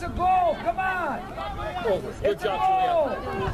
That's a goal. Come on. Oh, Good It's a job, goal. Juliet.